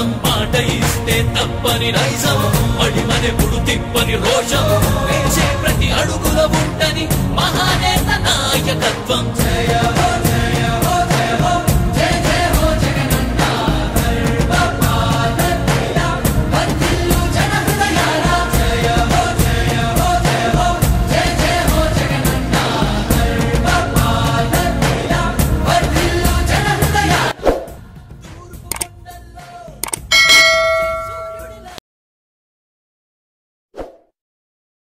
రక్తం పాట ఇస్తే తప్పని నైజం మడిమనెప్పుడు తిప్పని రోషం. వేసే ప్రతి అడుగుల ఉంటని మహానేత నాయకత్వం. జయ